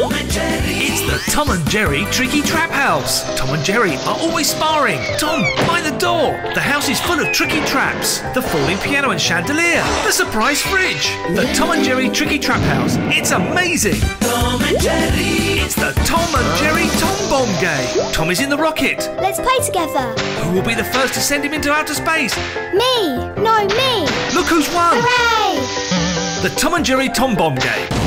Tom and Jerry. It's the Tom and Jerry Tricky Trap House. Tom and Jerry are always sparring. Tom, find the door. The house is full of tricky traps. The falling piano and chandelier. The surprise fridge. The Tom and Jerry Tricky Trap House. It's amazing. Tom and Jerry. It's the Tom and Jerry Tom Bomb Game. Tom is in the rocket. Let's play together. Who will be the first to send him into outer space? Me. No, me. Look who's won. Hooray! The Tom and Jerry Tom Bomb Game.